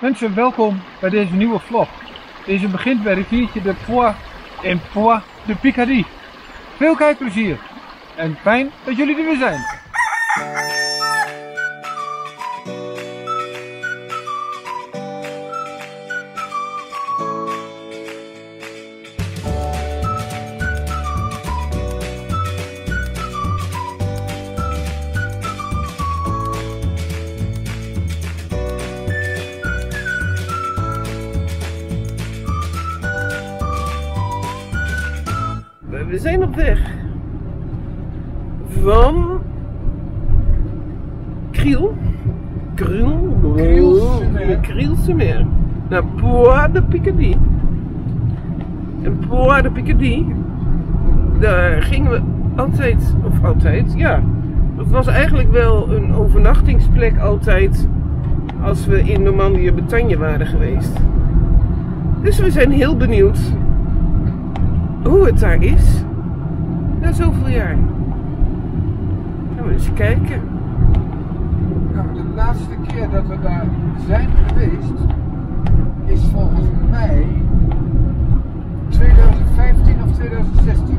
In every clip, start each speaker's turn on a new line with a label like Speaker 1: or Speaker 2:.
Speaker 1: Mensen, welkom bij deze nieuwe vlog. Deze begint bij riviertje de Poix en Poix de Picardie. Veel kijkplezier en fijn dat jullie er weer zijn.
Speaker 2: We zijn op weg van Kriel, Kriel,
Speaker 1: Krielsemer.
Speaker 2: Krielsemer naar Poix de Picardie. En Poix de Picardie, daar gingen we altijd, of altijd, ja. Het was eigenlijk wel een overnachtingsplek altijd als we in Normandië Bretagne waren geweest. Dus we zijn heel benieuwd hoe het daar is na zoveel jaar. Gaan we eens kijken.
Speaker 1: Nou, de laatste keer dat we daar zijn geweest is volgens mij 2015 of 2016.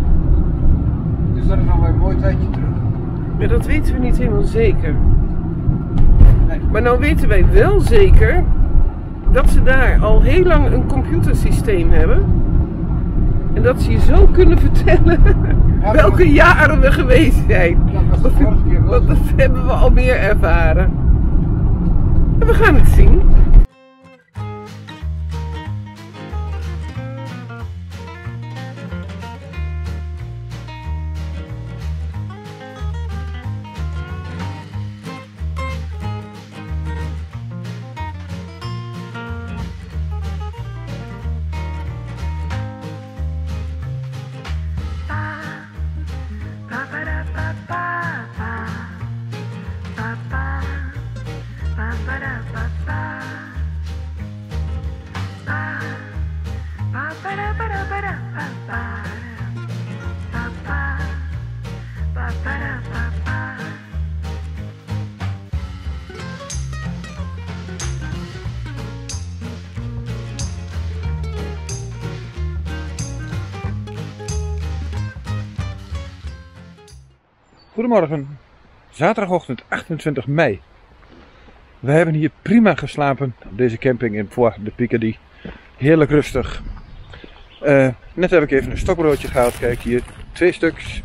Speaker 1: Dus dat is alweer een mooi tijdje terug.
Speaker 2: Maar dat weten we niet helemaal zeker.
Speaker 1: Nee.
Speaker 2: Maar nou weten wij wel zeker dat ze daar al heel lang een computersysteem hebben. En dat ze je zo kunnen vertellen
Speaker 1: Ja,
Speaker 2: welke jaren we geweest zijn.
Speaker 1: Dat was de
Speaker 2: Want-
Speaker 1: vorige keer wel
Speaker 2: Want
Speaker 1: zo.
Speaker 2: dat hebben we al meer ervaren. En we gaan het zien.
Speaker 1: Goedemorgen, zaterdagochtend 28 mei. We hebben hier prima geslapen op deze camping in Poix de Picardie. Heerlijk rustig. Eh, net heb ik even een stokbroodje gehaald, kijk hier, twee stuks.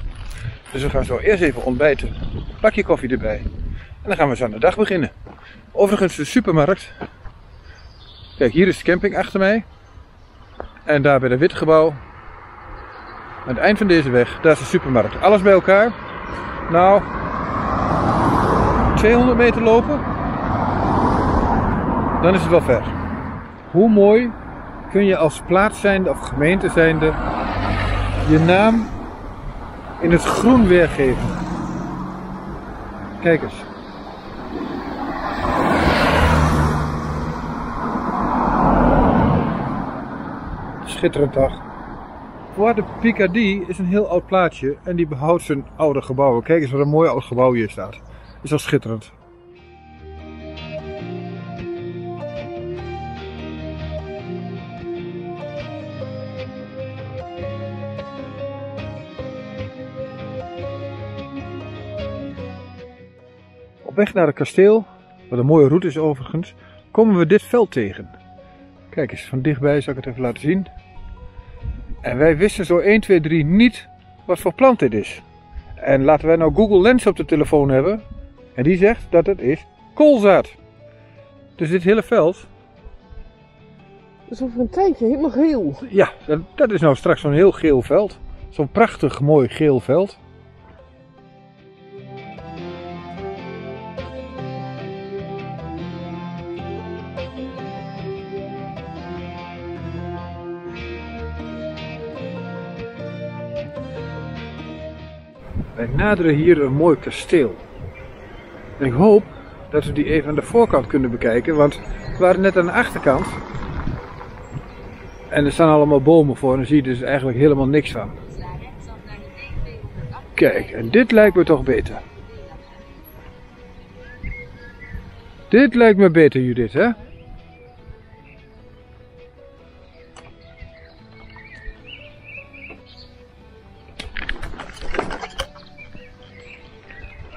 Speaker 1: Dus we gaan zo eerst even ontbijten, een bakje koffie erbij. En dan gaan we zo aan de dag beginnen. Overigens de supermarkt. Kijk, hier is de camping achter mij. En daar bij het witte gebouw, aan het eind van deze weg, daar is de supermarkt. Alles bij elkaar. Nou, 200 meter lopen, dan is het wel ver. Hoe mooi kun je als plaats zijnde of gemeente zijnde je naam in het groen weergeven? Kijk eens. Schitterend toch? Poix de Picardie is een heel oud plaatsje en die behoudt zijn oude gebouwen. Kijk eens wat een mooi oud gebouw hier staat. Is wel schitterend. Op weg naar het kasteel, wat een mooie route is overigens, komen we dit veld tegen. Kijk eens, van dichtbij zal ik het even laten zien. En wij wisten zo 1, 2, 3 niet wat voor plant dit is. En laten wij nou Google Lens op de telefoon hebben. En die zegt dat het is koolzaad. Dus dit hele veld,
Speaker 2: Dat is over een tijdje helemaal geel.
Speaker 1: ja, dat, dat is nou straks zo'n heel geel veld. Zo'n prachtig mooi geel veld. Wij naderen hier een mooi kasteel. En ik hoop dat we die even aan de voorkant kunnen bekijken, want we waren net aan de achterkant. En er staan allemaal bomen voor en dan zie je dus eigenlijk helemaal niks van. Kijk, en dit lijkt me toch beter. Dit lijkt me beter, Judith, hè?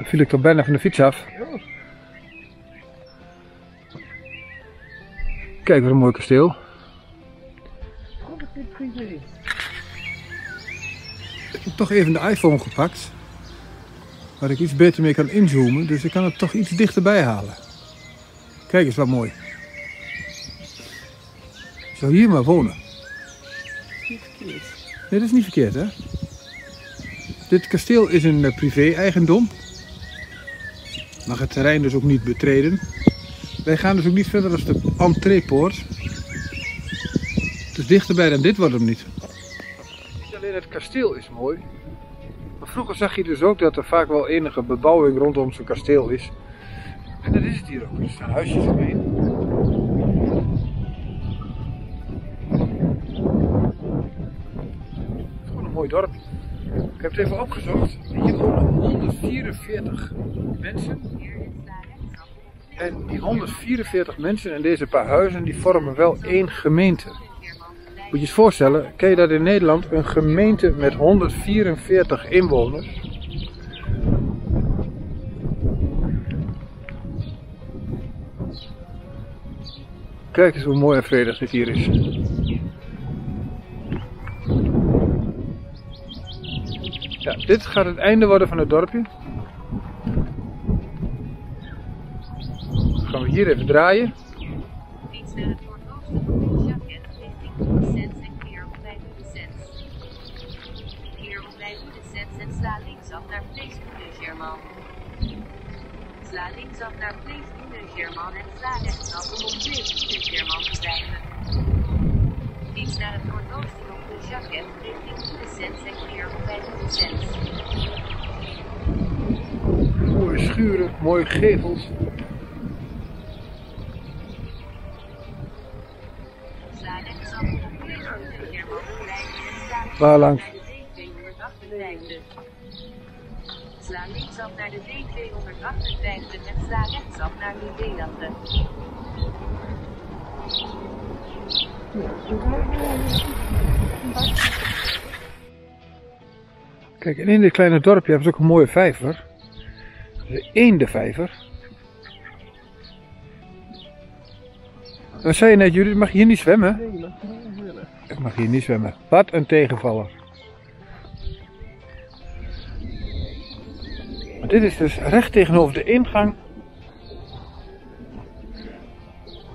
Speaker 1: Viel ik toch bijna van de fiets af. Kijk, wat een mooi kasteel. Ik heb toch even de iPhone gepakt. Waar ik iets beter mee kan inzoomen, dus ik kan het toch iets dichterbij halen. Kijk eens wat mooi. Ik zou hier maar wonen.
Speaker 2: Niet verkeerd.
Speaker 1: Nee, dat is niet verkeerd, hè? Dit kasteel is een eh, privé-eigendom. Mag het terrein dus ook niet betreden. Wij gaan dus ook niet verder als de entreepoort. Dus dichterbij dan dit wordt hem niet. Niet alleen het kasteel is mooi. Maar vroeger zag je dus ook dat er vaak wel enige bebouwing rondom zo'n kasteel is. En dat is het hier ook. Er staan huisjes omheen. Gewoon een mooi dorp. Ik heb het even opgezocht. Hier wonen 144 mensen. En die 144 mensen en deze paar huizen, die vormen wel één gemeente. Moet je eens voorstellen, ken je dat in Nederland een gemeente met 144 inwoners? Kijk eens hoe mooi en vredig dit hier is. Dit gaat het einde worden van het dorpje. Gaan we hier even draaien.
Speaker 3: Op op sla linksaf naar Vleeskune German. Sla linksaf naar German en sla rechtsaf om op Vleeskune German te krijgen. Fiets naar het noordoosten van de Jacket richting
Speaker 1: Mooie schuren, mooie gevels. Waar langs?
Speaker 3: naar de D258. Sla linksaf naar de D258 en sla rechtsaf naar de D-latte.
Speaker 1: Kijk, en in dit kleine dorpje hebben ze ook een mooie vijver. De eendenvijver. Wat zei je net, Judith? Mag je hier niet zwemmen?
Speaker 2: Nee, je mag niet willen.
Speaker 1: Ik mag hier niet zwemmen. Wat een tegenvaller. Maar dit is dus recht tegenover de ingang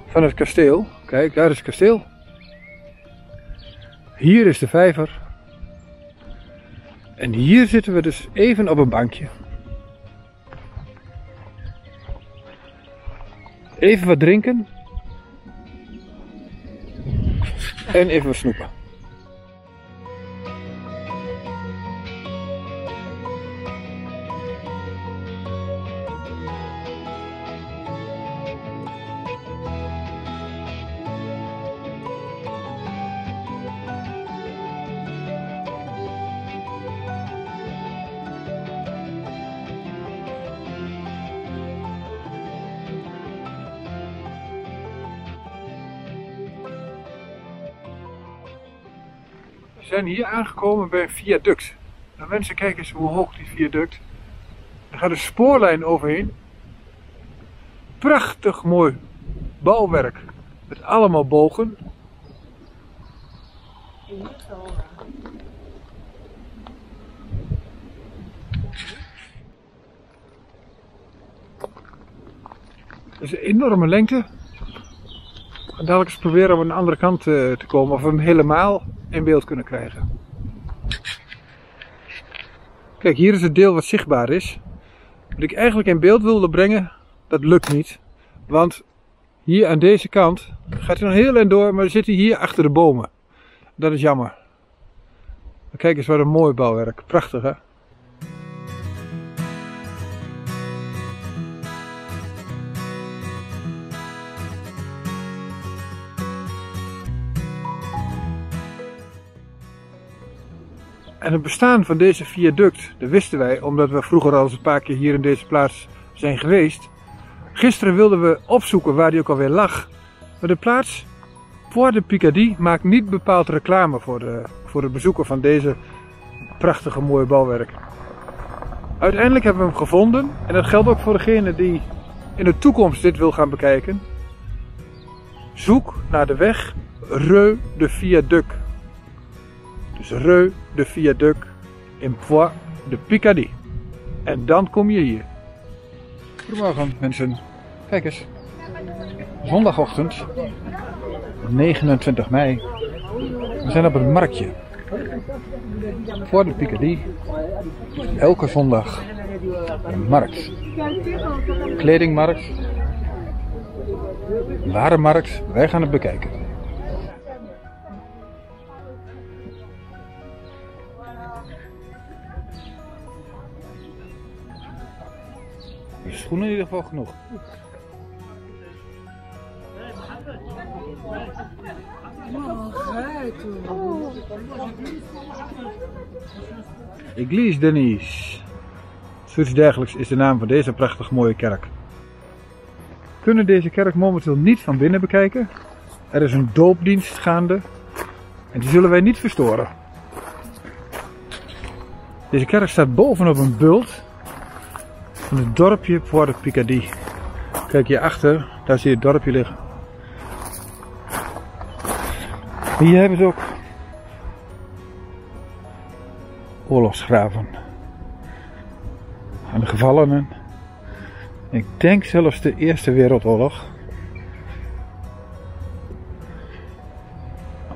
Speaker 1: van het kasteel. Kijk, daar is het kasteel. Hier is de vijver. En hier zitten we dus even op een bankje. Even wat drinken. En even wat snoepen. Zijn hier aangekomen bij een viaduct. Nou mensen, kijk eens hoe hoog die viaduct. Er gaat een spoorlijn overheen. Prachtig mooi bouwwerk. Met allemaal bogen. Dat is een enorme lengte. En dadelijk eens proberen om aan de andere kant eh, te komen. Of we hem helemaal in beeld kunnen krijgen. Kijk, hier is het deel wat zichtbaar is. Wat ik eigenlijk in beeld wilde brengen, dat lukt niet. Want hier aan deze kant gaat hij nog heel eind door, maar we zitten hier achter de bomen. Dat is jammer. Maar kijk eens wat een mooi bouwwerk. Prachtig hè? En het bestaan van deze viaduct, dat wisten wij omdat we vroeger al eens een paar keer hier in deze plaats zijn geweest. Gisteren wilden we opzoeken waar die ook alweer lag. Maar de plaats voor de Picardie maakt niet bepaald reclame voor, de, voor het bezoeken van deze prachtige mooie bouwwerk. Uiteindelijk hebben we hem gevonden. En dat geldt ook voor degene die in de toekomst dit wil gaan bekijken. Zoek naar de weg Reu de Viaduc. Dus Reu de Viaduc in Poix de Picardie. En dan kom je hier. Goedemorgen mensen. Kijk eens. Zondagochtend. 29 mei. We zijn op het marktje. Voor de Picardie. Elke zondag een markt. Kledingmarkt. Warenmarkt. Wij gaan het bekijken. De schoenen in ieder geval genoeg. Église Denise. Zoiets dergelijks is de naam van deze prachtig mooie kerk. We kunnen deze kerk momenteel niet van binnen bekijken. Er is een doopdienst gaande en die zullen wij niet verstoren. Deze kerk staat bovenop een bult het dorpje de Picardie. Kijk hierachter, daar zie je het dorpje liggen. Hier hebben ze ook oorlogsgraven. Aan de gevallenen. Ik denk zelfs de Eerste Wereldoorlog.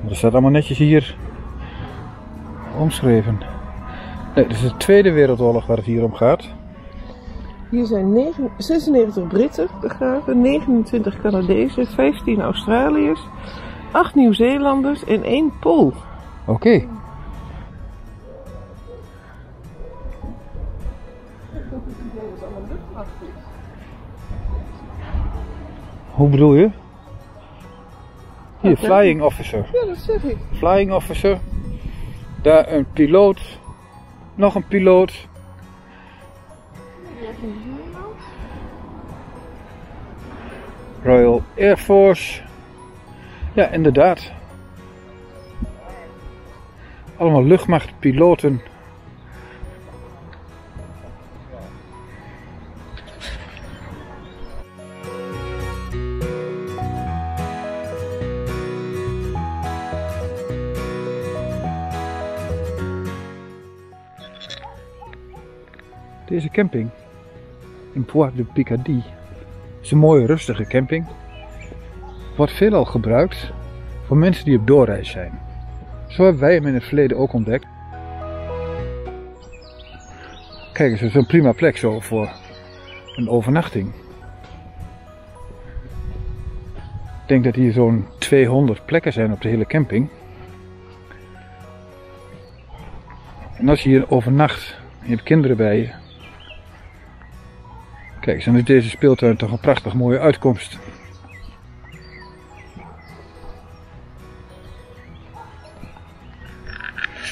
Speaker 1: Dat staat allemaal netjes hier omschreven. Nee, dit is de Tweede Wereldoorlog waar het hier om gaat.
Speaker 2: Hier zijn negen- 96 Britten begraven, 29 Canadezen, 15 Australiërs, 8 Nieuw-Zeelanders en 1 Pool.
Speaker 1: Oké. Hoe bedoel je? Hier, flying officer.
Speaker 2: Ja, dat zeg ik.
Speaker 1: Flying officer. Daar een piloot. Nog een piloot. Royal Air Force. Ja, inderdaad. Allemaal luchtmachtpiloten. Deze camping in Poix de Picardie is een mooie rustige camping. Wordt veelal gebruikt voor mensen die op doorreis zijn. Zo hebben wij hem in het verleden ook ontdekt. Kijk eens, het is een prima plek zo voor een overnachting. Ik denk dat hier zo'n 200 plekken zijn op de hele camping. En als je hier overnacht je hebt kinderen bij je. Kijk, dan is deze speeltuin toch een prachtig mooie uitkomst.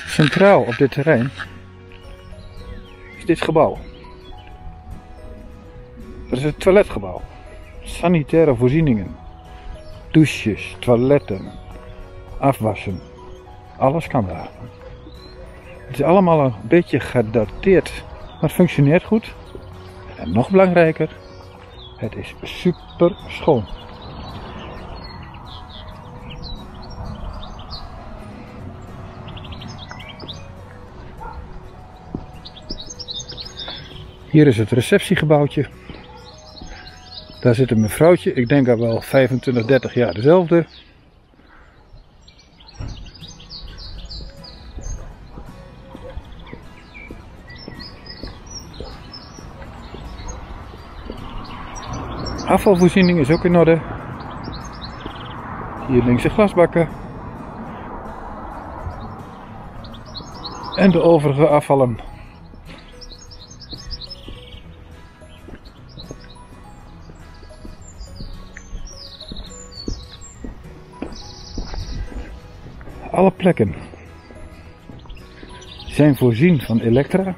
Speaker 1: Centraal op dit terrein is dit gebouw. Dat is het toiletgebouw. Sanitaire voorzieningen. Douches, toiletten, afwassen. Alles kan daar. Het is allemaal een beetje gedateerd, maar het functioneert goed. En nog belangrijker, het is super schoon. Hier is het receptiegebouwtje. Daar zit een mevrouwtje, ik denk al wel 25, 30 jaar dezelfde. Afvalvoorziening is ook in orde. Hier links de glasbakken. En de overige afvallen. Alle plekken zijn voorzien van elektra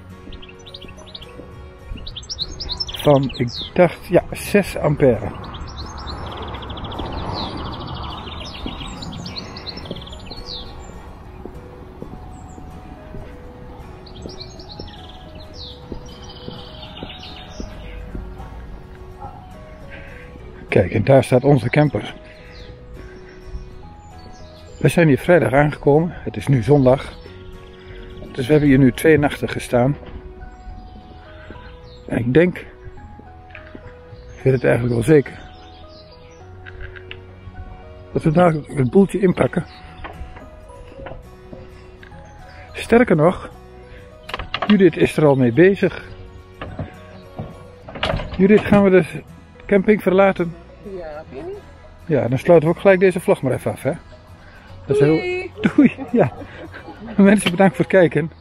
Speaker 1: van, ik dacht, ja, 6 ampère. Kijk, en daar staat onze camper. We zijn hier vrijdag aangekomen. Het is nu zondag. Dus we hebben hier nu twee nachten gestaan. En ik denk weet het eigenlijk wel zeker, dat we daar het boeltje inpakken. Sterker nog, Judith is er al mee bezig. Judith, gaan we de camping verlaten?
Speaker 2: Ja?
Speaker 1: Ja, dan sluiten we ook gelijk deze vlog maar even af, hè? Dat is heel...
Speaker 2: Doei!
Speaker 1: Doei! Ja. Mensen, bedankt voor het kijken.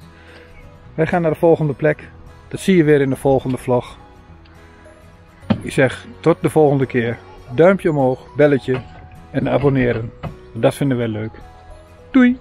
Speaker 1: Wij gaan naar de volgende plek. Dat zie je weer in de volgende vlog. Ik zeg tot de volgende keer. Duimpje omhoog, belletje en abonneren. Dat vinden wij leuk. Doei!